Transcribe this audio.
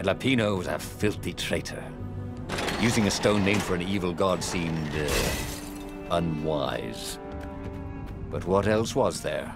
and Lapino was a filthy traitor. Using a stone name for an evil god seemed uh, unwise. But what else was there?